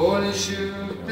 Holy shoot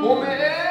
Comer